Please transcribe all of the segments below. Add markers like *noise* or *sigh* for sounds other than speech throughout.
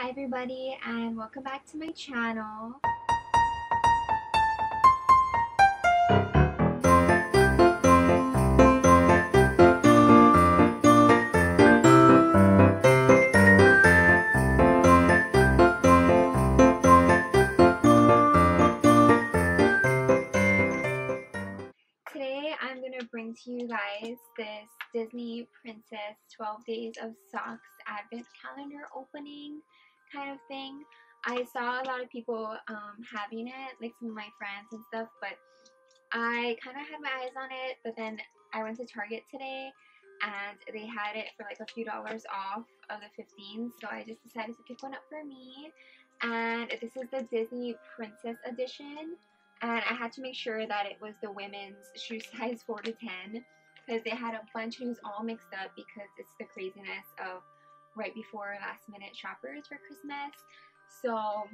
Hi everybody and welcome back to my channel. Today I'm going to bring to you guys this Disney Princess 12 Days of Socks Advent Calendar opening kind of thing. I saw a lot of people um, having it, like some of my friends and stuff, but I kind of had my eyes on it, but then I went to Target today and they had it for like a few dollars off of the 15, so I just decided to pick one up for me. And this is the Disney Princess Edition and I had to make sure that it was the women's *laughs* shoe size 4 to 10 because they had a bunch it was all mixed up because it's the craziness of right before last minute shoppers for Christmas. So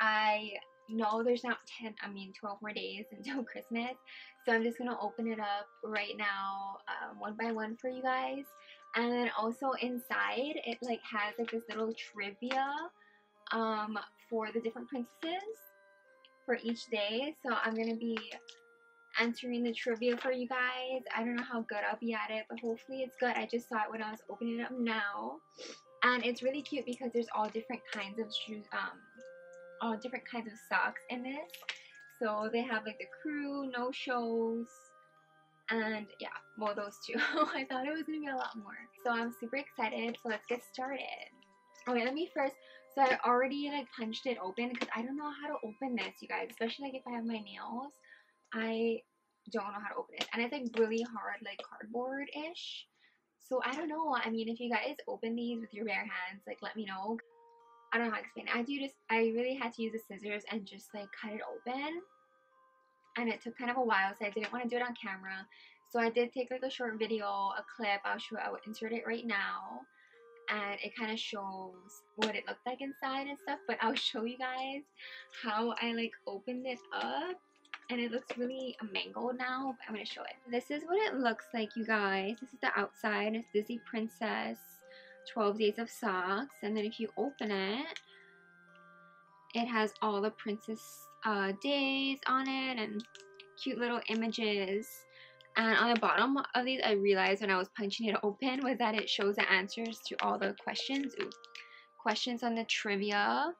I know there's not 10, I mean 12 more days *laughs* until Christmas. So I'm just going to open it up right now uh, one by one for you guys. And then also inside it like has like this little trivia um, for the different princesses for each day. So I'm going to be answering the trivia for you guys. I don't know how good I'll be at it, but hopefully it's good. I just saw it when I was opening it up now. And it's really cute because there's all different kinds of shoes, um, all different kinds of socks in this. So they have like the crew, no shows, and yeah, well those two. *laughs* I thought it was to be a lot more. So I'm super excited. So let's get started. Okay, let me first so I already like punched it open because I don't know how to open this, you guys. Especially like if I have my nails, I don't know how to open it, and it's like really hard, like cardboard-ish. So I don't know. I mean, if you guys open these with your bare hands, like let me know. I don't know how to explain it. I do just, I really had to use the scissors and just like cut it open. And it took kind of a while, so I didn't want to do it on camera. So I did take like a short video, a clip. I'll show, I will insert it right now and it kind of shows what it looked like inside and stuff but I'll *laughs* show you guys how I like opened it up and it looks really mangled now I'm gonna show it this is what it looks like you guys this is the outside it's Disney Princess 12 days of socks and then if you open it it has all the princess uh, days on it and cute little images and on the bottom of these, I realized when I was punching it open was that it shows the answers to all the questions. Ooh, questions on the trivia.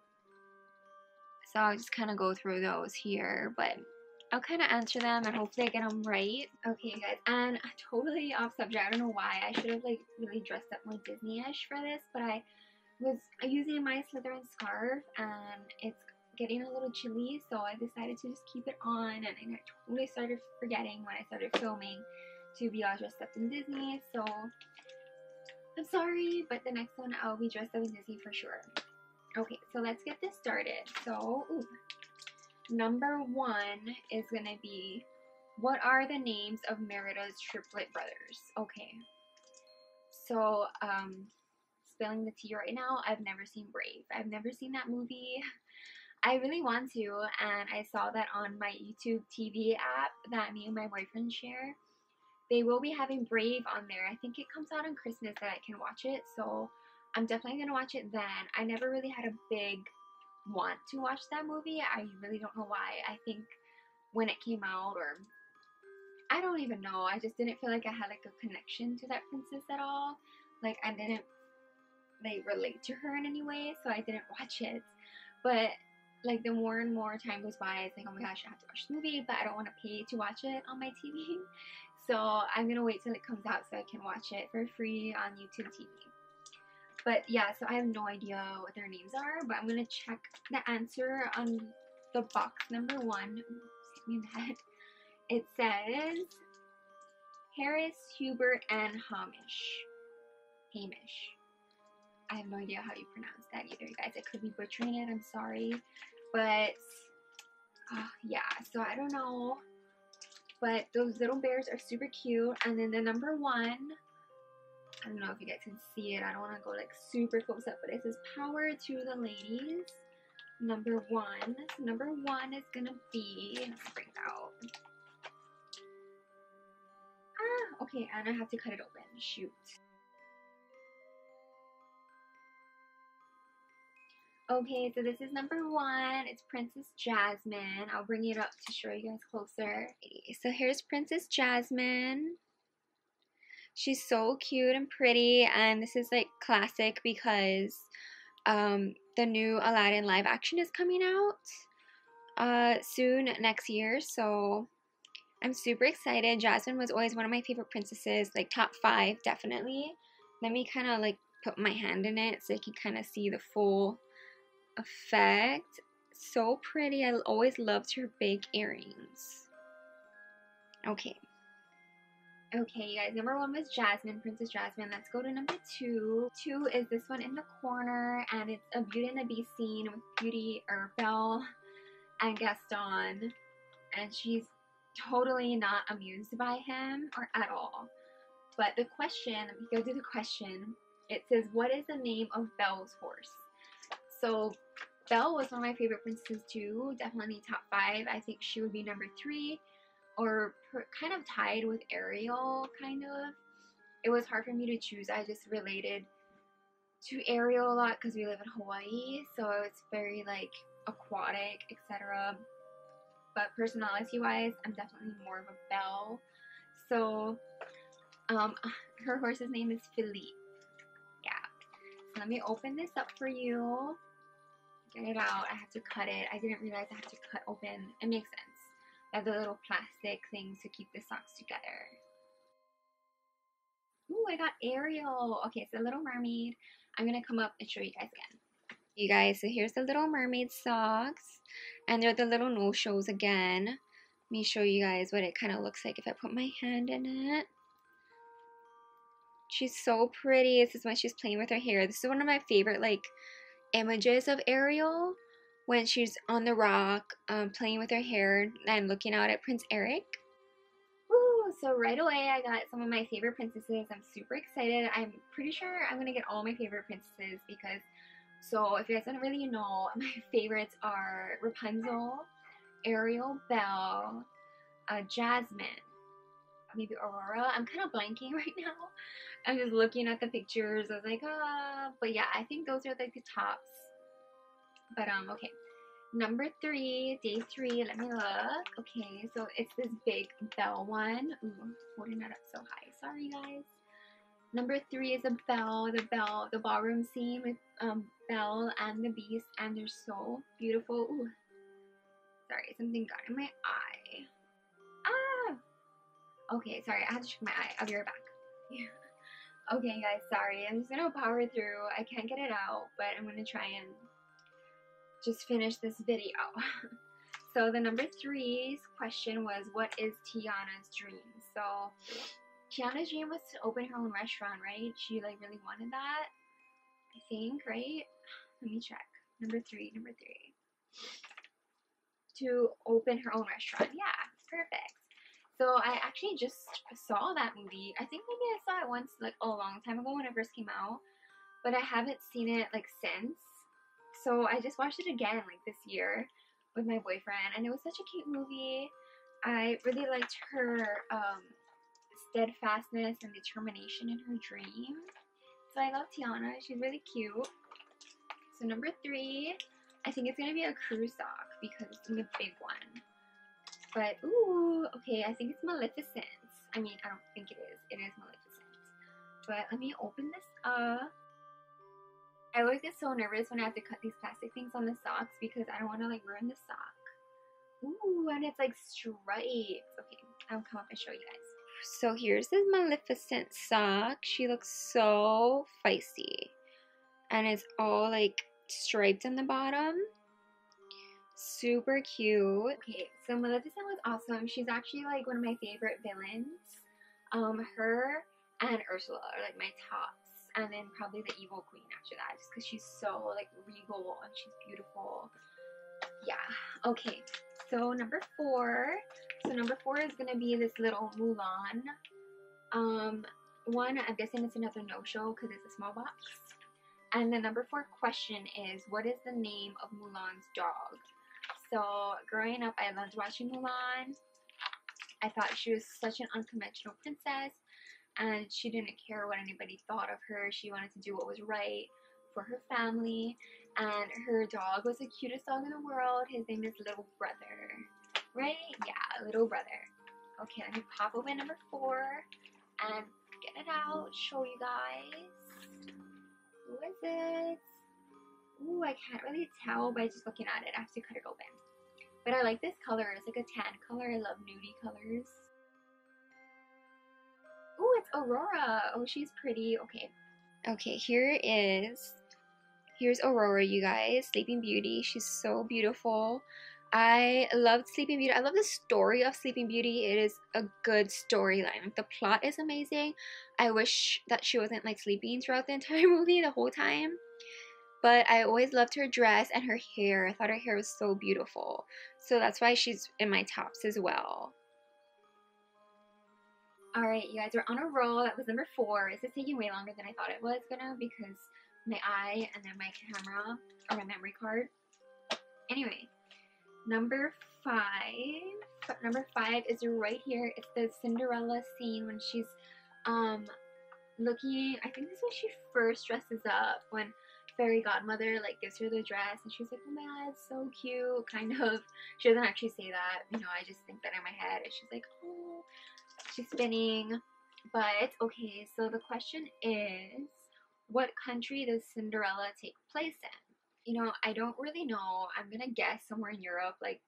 So I'll just kind of go through those here, but I'll kind of answer them and hopefully I get them right. Okay, guys, and totally off subject. I don't know why. I should have like really dressed up more Disney-ish for this, but I was using my Slytherin scarf and it's getting a little chilly, so I decided to just keep it on, and I totally started forgetting when I started filming to be all dressed up in Disney, so I'm sorry, but the next one I'll be dressed up in Disney for sure. Okay, so let's get this started. So, ooh, number one is gonna be, what are the names of Merida's triplet brothers? Okay, so, um, spilling the tea right now, I've never seen Brave. I've never seen that movie. I really want to, and I saw that on my YouTube TV app that me and my boyfriend share. They will be having Brave on there. I think it comes out on Christmas that I can watch it, so I'm definitely gonna watch it then. I never really had a big want to watch that movie. I really don't know why. I think when it came out, or I don't even know. I just didn't feel like I had like a connection to that princess at all. Like I didn't like relate to her in any way, so I didn't watch it. But like the more and more time goes by, it's like, oh my gosh, I have to watch the movie, but I don't want to pay to watch it on my TV. *laughs* So I'm gonna wait till it comes out so I can watch it for free on YouTube TV. But yeah, so I have no idea what their names are, but I'm gonna check the answer on the box number one. Oops, that. It says Harris, Hubert, and Hamish. Hamish. I have no idea how you pronounce that either, you guys. I could be butchering it. I'm sorry. But uh, yeah, so I don't know. But those little bears are super cute. And then the number one, I don't know if you guys can see it. I don't want to go like super close up, but it says power to the ladies. Number one. So number one is gonna be let's bring it out. Ah, okay, and I have to cut it open. Shoot. Okay, so this is number one. It's Princess Jasmine. I'll bring it up to show you guys closer. So here's Princess Jasmine. She's so cute and pretty, and this is like classic because um, the new Aladdin live action is coming out uh, soon next year. So I'm super excited. Jasmine was always one of my favorite princesses, like top five, definitely. Let me kind of like put my hand in it so you can kind of see the full effect. So pretty. I always loved her big earrings. Okay. Okay, you guys, number one was Jasmine, Princess Jasmine. Let's go to number two. Two is this one in the corner, and it's a Beauty and the Beast scene with Beauty, or Belle, and Gaston. And she's totally not amused by him, or at all. But the question, let me go to the question. It says, what is the name of Belle's horse? So Belle was one of my favorite princesses too. Definitely top five. I think she would be number three, or per, kind of tied with Ariel. Kind of. It was hard for me to choose. I just related to Ariel a lot because we live in Hawaii, so it's very like aquatic, etc. But personality-wise, I'm definitely more of a Belle. So, um, *laughs* her horse's name is Philippe. Yeah. So let me open this up for you get it out. I have to cut it. I didn't realize I have to cut open. It makes sense. The little plastic things to keep the socks together. Ooh, I got Ariel. Okay, so Little Mermaid. I'm to come up and show you guys again. You guys, so here's the Little Mermaid socks. And they're the little no-shows again. Let me show you guys what it kind of looks like if I put my hand in it. She's so pretty. This is when she's playing with her hair. This is one of my favorite, like, images of Ariel when she's on the rock um, playing with her hair and looking out at Prince Eric. Ooh, so right away I got some of my favorite princesses. I'm super excited. I'm pretty sure I'm going to get all my favorite princesses because, so if you guys don't really know, *laughs* my favorites are Rapunzel, Ariel, Belle, uh, Jasmine, maybe Aurora. I'm kind of blanking *laughs* right now. I'm just looking at the pictures. I was like, ah, but yeah, I think those are like the tops. But um, okay. Number three, day three. Let me look. Okay, so it's this big Belle one. Ooh, holding that up so high. Sorry, guys. Number three is a bell, the bell, the ballroom scene with um Belle and the Beast, and they're so beautiful. Ooh, sorry, something got in my eye. Ah. Okay, sorry, I had to check my eye. I'll be right back. Yeah. *laughs* Okay, guys, sorry. I'm just gonna power through. I can't get it out, but I'm gonna try and just finish this video. *laughs* so the number three's question was, what is Tiana's dream? So Tiana's dream was to open her own restaurant, right? She like really wanted that. I think, right? Let me check. Number three, number three. To open her own restaurant. Yeah, perfect. So I actually just saw that movie. I think maybe I saw it once, like a long time ago when it first came out, but I haven't seen it like since. So I just watched it again like this year with my boyfriend, and it was such a cute movie. I really liked her um, steadfastness and determination in her dream. So I love Tiana. She's really cute. So number three, I think it's gonna be a crew sock because it's gonna be a big one. But, ooh, okay, I think it's Maleficent. I mean, I don't think it is. It is Maleficent. But let me open this up. I always get so nervous when I have to cut these plastic things on the socks because I don't want to, like, ruin the sock. Ooh, and it's, like, stripes. Okay, I'll come up and show you guys. So here's this Maleficent sock. She looks so feisty. And it's all, like, striped on the bottom super cute. Okay, so Maleficent was awesome. She's actually like one of my favorite villains. Um, her and Ursula are like my tops, and then probably the Evil Queen after that, just because she's so like regal and she's beautiful. Yeah. Okay. So number four. So number four is gonna be this little Mulan. Um, one, I'm guessing it's another no-show because it's a small box. And the number four question is, what is the name of Mulan's dog? So growing up, I loved watching Mulan. I thought she was such an unconventional princess, and she didn't care what anybody thought of her. She wanted to do what was right for her family, And her dog was the cutest dog in the world. His name is Little Brother. Right? Yeah, Little Brother. Okay, let me pop open number four and get it out, show you guys. Who is it? Ooh, I can't really tell by just looking at it. I have to cut it open. But I like this color. It's like a tan color. I love nudie colors. Ooh, it's Aurora. Oh, she's pretty. Okay. Okay, here is here's Aurora, you guys. Sleeping Beauty. She's so beautiful. I loved Sleeping Beauty. I love the story of Sleeping Beauty. It is a good storyline. the plot is amazing. I wish that she wasn't like sleeping throughout the *laughs* entire movie the whole time. But I always loved her dress and her hair. I thought her hair was so beautiful. So that's why she's in my tops as well. Alright, you guys, we're on a roll. That was number four. This is taking way longer than I thought it was gonna because my eye and then my camera or my memory card. Anyway, Number five. Number five is right here. It's the Cinderella scene when she's um looking. I think this is when she first dresses up when fairy godmother like gives her the dress and she's like, oh my god, it's so cute. *laughs* Kind of. She doesn't actually say that. You know, I just think that in my head. And she's like, oh, she's spinning. But okay, so the question is, what country does Cinderella take place in? you know, I don't really know. I'm gonna guess somewhere in Europe, like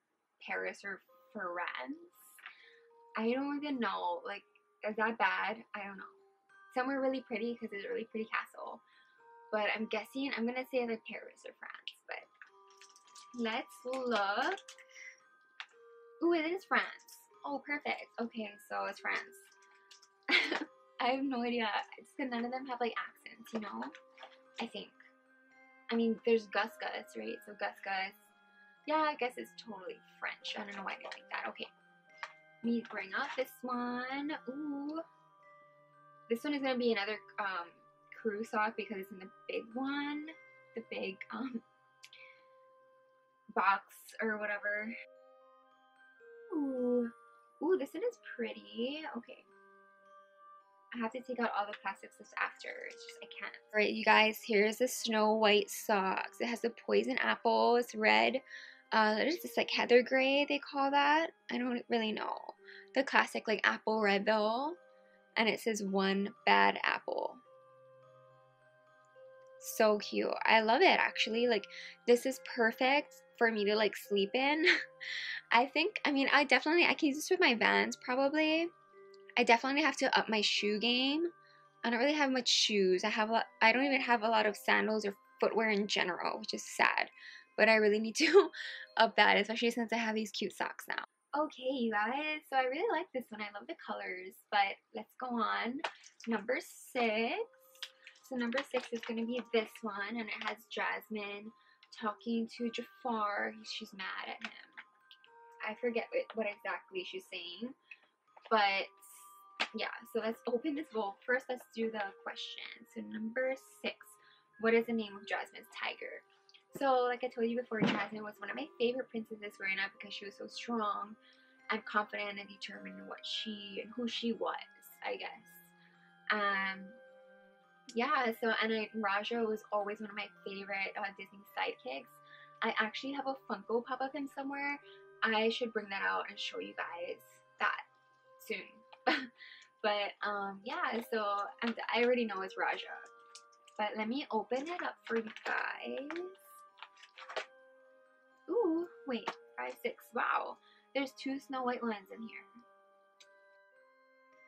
Paris or France. I don't even know. Like, is that bad? I don't know. Somewhere really pretty because it's a really pretty castle. But I'm guessing I'm gonna say like Paris or France. But let's look. Ooh, it is France. Oh, perfect. Okay, so it's France. *laughs* I have no idea. It's because none of them have like accents, you know? I think. I mean, there's Gus Gus, right? So Gus Gus. Yeah, I guess it's totally French. I don't know why didn't think that. Okay. Me bring up this one. Ooh. This one is going to be another um, crew sock because it's in the big one. The big um, box or whatever. Ooh. Ooh, this one is pretty. Okay. I have to take out all the plastic stuff after. It's just, I can't. All right, you guys, here's the Snow White socks. It has the poison apple. It's red. Uh, is this, like heather gray they call that? I don't really know. The classic, like, apple red, though. And it says one bad apple. So cute. I love it, actually. Like, this is perfect for me to, like, sleep in. *laughs* I think, I mean, I definitely, I can use this with my Vans, probably I definitely have to up my shoe game. I don't really have much shoes. I have a lot, I don't even have a lot of sandals or footwear in general, which is sad. But I really need to *laughs* up that, especially since I have these cute socks now. Okay, you guys, so I really like this one. I love the colors, but let's go on. Number six. So number six is going to be this one, and it has Jasmine talking to Jafar. She's mad at him. I forget what exactly she's saying, but yeah, so let's open this bowl. First, let's do the question. So number six, what is the name of Jasmine's tiger? So like I told you before, Jasmine was one of my favorite princesses growing up because she was so strong and confident and determined in what she and who she was, I guess. Um, yeah, so and I, Rajah was always one of my favorite uh, Disney sidekicks. I actually have a Funko Pop of him somewhere. I should bring that out and show you guys that soon. *laughs* but um, yeah, so I'm, I already know it's Rajah. But let me open it up for you guys. Ooh, wait, five, six. Wow, there's two Snow White ones in here.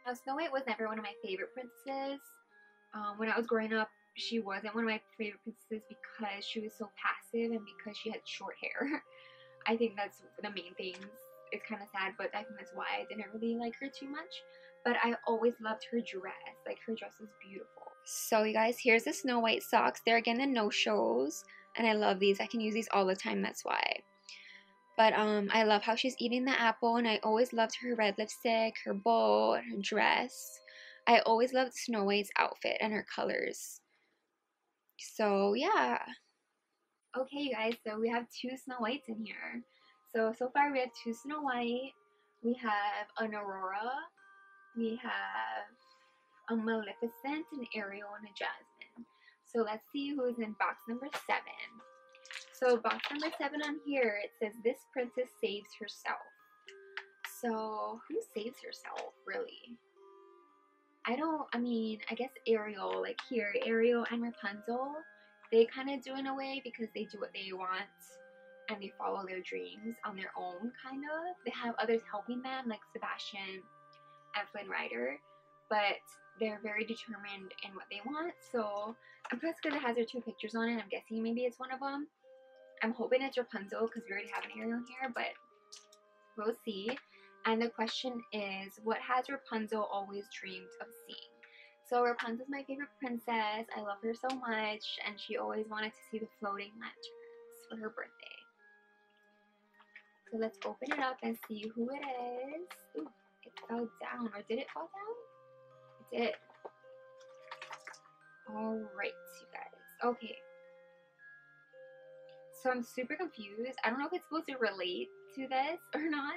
Now, Snow White was never one of my favorite princesses. Um, when I was growing up, she wasn't one of my favorite princesses because she was so passive and because she had short hair. *laughs* I think that's the main things it's kind of sad, but I think that's why I didn't really like her too much. But I always loved her dress. Like her dress is beautiful. So you guys, here's the Snow White socks. They're again the no-shows, and I love these. I can use these all the time. That's why. But um, I love how she's eating the apple, and I always loved her red lipstick, her bow, her dress. I always loved Snow White's outfit and her colors. So yeah. Okay, you guys. So we have two Snow Whites in here. So, so far we have two Snow White, we have an Aurora, we have a Maleficent, an Ariel, and a Jasmine. So let's see who's in box number seven. So box number seven on here, it says this princess saves herself. So who saves herself, really? I don't, I mean, I guess Ariel, like here, Ariel and Rapunzel, they kind of do in a way because they do what they want and they follow their dreams on their own, kind of. They have others helping them, like Sebastian and Flynn Rider, but they're very determined in what they want. So, and plus, because it has their two pictures on it, I'm guessing maybe it's one of them. I'm hoping it's Rapunzel because we already have an Ariel here, but we'll see. And the question is, what has Rapunzel always dreamed of seeing? So Rapunzel's my favorite princess. I love her so much, and she always wanted to see the floating lanterns for her birthday. So let's open it up and see who it is. Ooh, it fell down, or did it fall down? It did. Alright, you guys. Okay. So I'm super confused. I don't know if it's supposed to relate to this or not.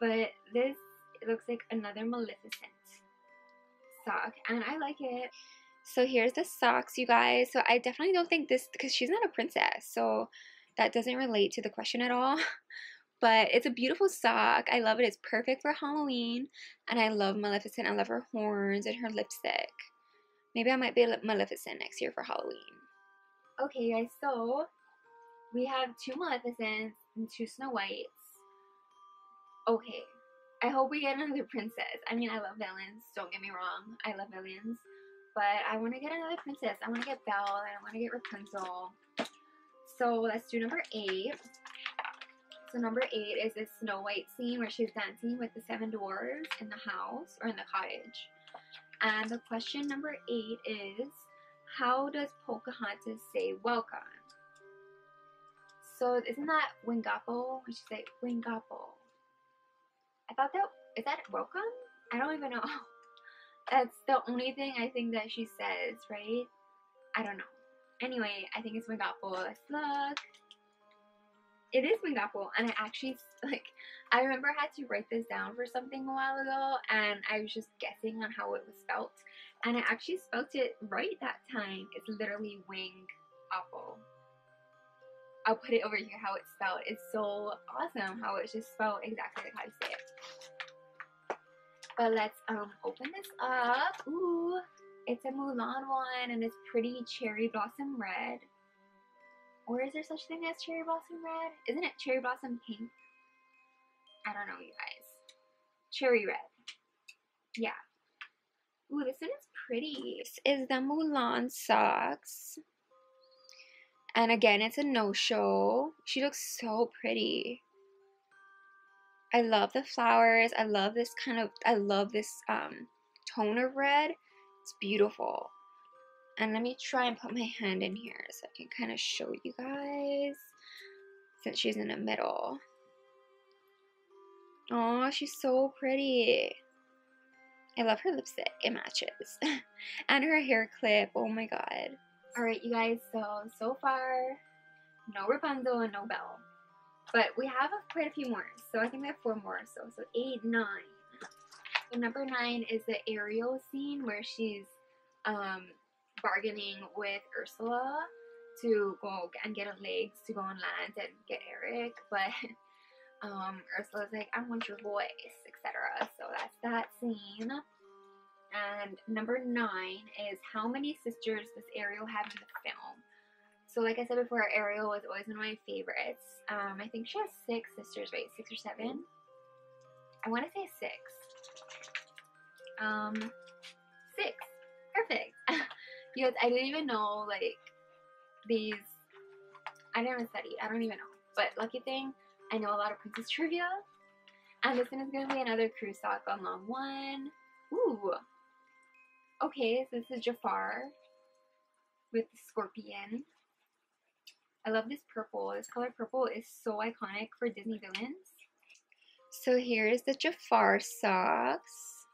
But this looks like another Maleficent sock. And I like it. So here's the socks, you guys. So I definitely don't think this, because she's not a princess. So that doesn't relate to the question at all. *laughs* But it's a beautiful sock. I love it. It's perfect for Halloween. And I love Maleficent. I love her horns and her lipstick. Maybe I might be a Maleficent next year for Halloween. Okay, guys, so we have two Maleficents and two Snow Whites. Okay, I hope we get another princess. I mean, I love villains. Don't get me wrong. I love villains. But I want to get another princess. I want to get Belle and I want to get Rapunzel. So let's do number eight. So number eight is this Snow White scene where she's dancing with the seven dwarves in the house or in the cottage. And the question number eight is, how does Pocahontas say welcome? So isn't that Wingapo? When she say Wingapo. I thought that is that welcome? I don't even know. *laughs* That's the only thing I think that she says, right? I don't know. Anyway, I think it's Wingapo. Look. It is Wingapo, and I actually *laughs* like. I remember I had to write this down for something a while ago, and I was just guessing on how it was spelt, and I actually spelt it right that time. It's literally wing apple. I'll put it over here how it's spelled. It's so awesome how it's just spelled exactly like how you say it. But let's um open this up. Ooh, it's a Mulan one and it's pretty cherry blossom red. Or is there such thing as cherry blossom red? Isn't it cherry blossom pink? I don't know, you guys. Cherry red. Yeah. Ooh, this one is pretty. This is the Mulan socks. And again, it's a no-show. She looks so pretty. I love the flowers. I love this kind of, I love this um, tone of red. It's beautiful. And let me try and put my hand in here so I can kind of show you guys. Since she's in the middle. Oh, she's so pretty. I love her lipstick. It matches. *laughs* and her hair clip. Oh my god. Alright, you guys, so, so far, no Rapunzel and no Belle. But we have quite a few more, so I think we have four more, so, so eight, nine. So number nine is the Ariel scene where she's, um, bargaining with Ursula to go and get her legs to go on land and get Eric, but, *laughs* um, Ursula's like, I want your voice, etc. So that's that scene. And number nine is how many sisters does Ariel have in the film? So like I said before, Ariel was always one of my favorites. Um, I think she has six sisters, right? Six or seven? I want to say six. Um, six. Perfect. *laughs* because I didn't even know, like, these... I didn't even study. I don't even know. But lucky thing, I know a lot of princess *laughs* trivia. And this one is going to be another crew sock on long one. Ooh, Okay, so this is Jafar with the scorpion. I love this purple. This color purple is so iconic for Disney villains. So here's the Jafar socks.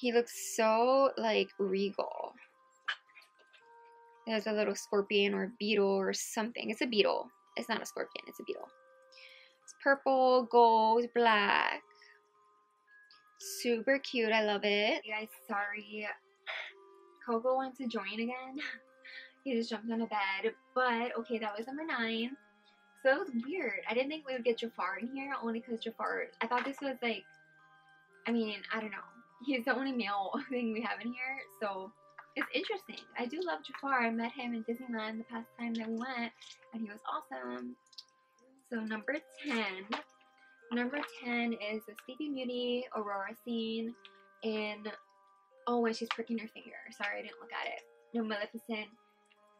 He looks so like regal. There's a little scorpion or beetle or something. It's a beetle. It's not a scorpion, it's a beetle. It's purple, gold, black. Super cute. I love it. You guys, sorry. Coco wants to join again. *laughs* He just jumped on a bed. But okay, that was number nine. So it was weird. I didn't think we would get Jafar in here only because Jafar. I thought this was like. I mean, I don't know. He's the only male *laughs* thing we have in here, so it's interesting. I do love Jafar. I met him in Disneyland the past time that we went, and he was awesome. So number ten. Number 10 is the Sleeping Beauty Aurora scene in, oh, when she's pricking her finger. Sorry, I didn't look at it. No, Maleficent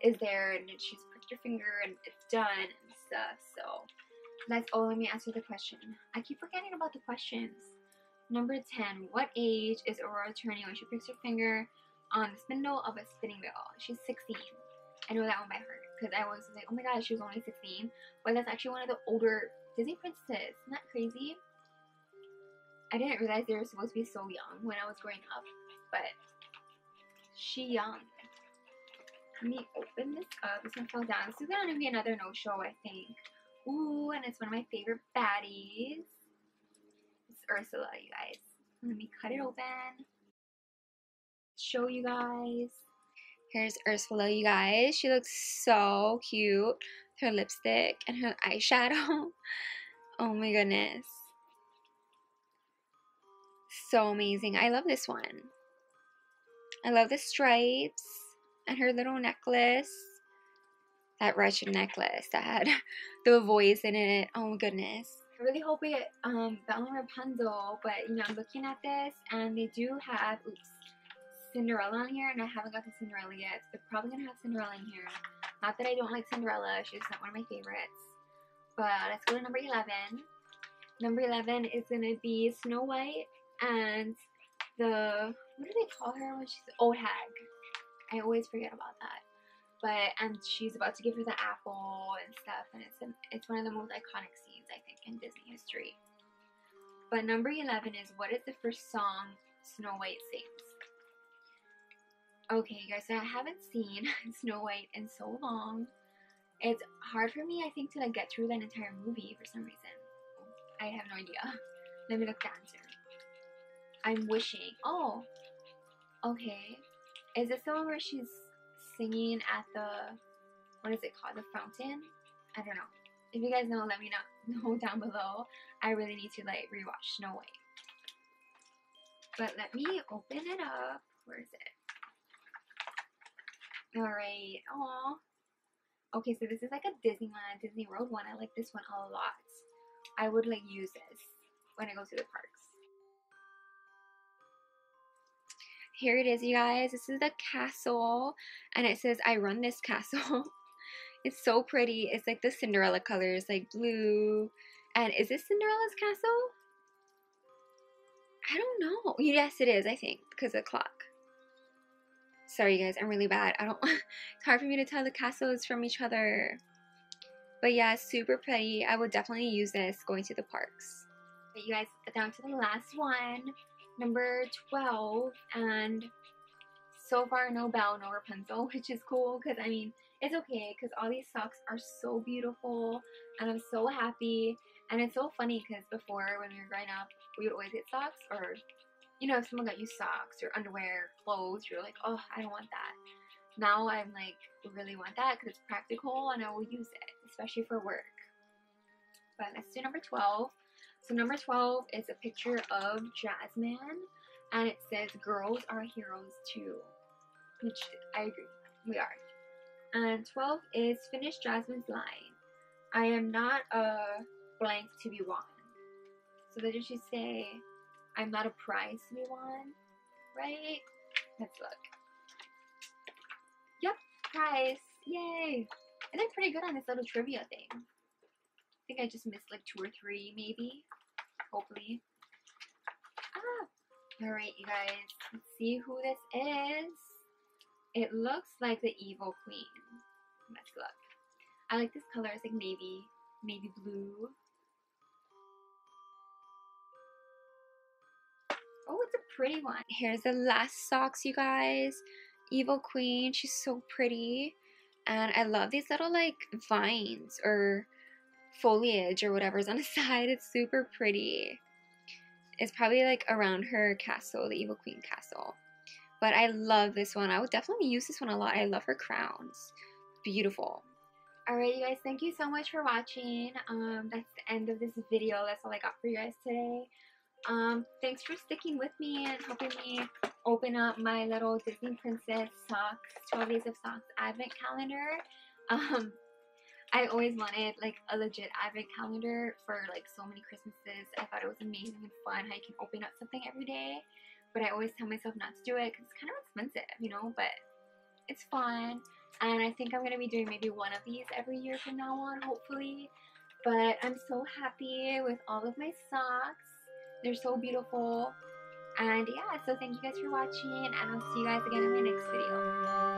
is there and she's pricked her finger and it's done and stuff. So that's, oh, let me answer the question. I keep forgetting about the questions. Number 10, what age is Aurora turning when she pricks her finger on the spindle of a spinning wheel? She's 16. I know that one by heart because I was like, oh my god, she was only 16. But that's actually one of the older Disney princesses. Isn't that crazy? I didn't realize they were supposed to be so young when I was growing up, but she young. Let me open this up. This one fell down. This is gonna be another no-show, I think. Ooh, and it's one of my favorite baddies. It's Ursula, you guys. Let me cut it open. Show you guys. Here's Ursula, you guys. She looks so cute her lipstick and her eyeshadow. *laughs* oh my goodness. So amazing. I love this one. I love the stripes and her little necklace. That wretched necklace that had *laughs* the voice in it. Oh my goodness. I really hope get um, and Rapunzel, but you know, I'm looking at this and they do have, oops, Cinderella on here, and I haven't got the Cinderella yet. They're probably gonna have Cinderella in here. Not that I don't like Cinderella, she's not one of my favorites. But let's go to number 11. Number 11 is to be Snow White and the, what do they call her when she's, old hag. I always forget about that. But, and she's about to give her the apple and stuff, and it's, it's one of the most iconic scenes, I think, in Disney history. But number 11 is, what is the first song Snow White sings? Okay, you guys, so I haven't seen *laughs* Snow White in so long. It's hard for me, I think, to like get through that entire movie for some reason. I have no idea. *laughs* Let me look the answer. I'm wishing. Oh, okay. Is this the one where she's singing at the what is it called? The fountain? I don't know. If you guys know, let me *laughs* know, down below. I really need to like rewatch Snow White. But let me open it up. Where is it? Alright. Aw. Okay, so this is like a Disneyland, Disney World one. I like this one a lot. I would like use this when I go to the parks. Here it is, you guys. This is the castle, and it says, I run this castle. *laughs* it's so pretty. It's like the Cinderella colors, like blue. And is this Cinderella's castle? I don't know. Yes, it is, I think, because of the clock. Sorry guys, I'm really bad. I don't *laughs* it's hard for me to tell the castles from each other. But yeah, super pretty. I would definitely use this going to the parks. But you guys, down to the last one. Number 12. And so far, no Belle, no Rapunzel, *laughs* which is cool because I mean, it's okay because all these socks are so beautiful and I'm so happy. And it's so funny because before, when we were growing up, we would always get socks or you know, if someone got you socks or underwear, clothes, you're like, oh, I don't want that. Now I'm like, really want that because it's practical and I will use it, especially for work. But let's do number 12. So number 12 is a picture of Jasmine and it says girls are heroes too, which I agree, we are. And 12 is finish Jasmine's line. I am not a blank to be won. So that she say, I'm not a prize to be won, right? Let's look. Yep, prize. Yay. I did pretty good on this little trivia thing. I think I just missed like two or three, maybe. Hopefully. Ah. Alright, you guys. Let's see who this is. It looks like the Evil Queen. Let's look. I like this color. It's like navy, navy blue. Oh, it's a pretty one. Here's the last socks, you guys. Evil Queen. She's so pretty. And I love these little like vines or foliage or whatever's on the *laughs* side. It's super pretty. It's probably like around her castle, the Evil Queen castle. But I love this one. I would definitely use this one a lot. I love her crowns. Beautiful. Alright, you guys, thank you so much for watching. Um, that's the end of this video. That's all I got for you guys today. Um, thanks for sticking with me and helping me open up my little Disney Princess Socks, 12 Days of Socks Advent Calendar. Um, I always wanted like a legit advent calendar for like so many Christmases. I thought it was amazing and fun how you can open up something every day. But I always tell myself not to do it because it's kind of expensive, you know, but it's fun. And I think I'm going to be doing maybe one of these every year from now on, hopefully. But I'm so happy with all of my socks. They're so beautiful. And yeah, so thank you guys for watching, and I'll see you guys again in my next video.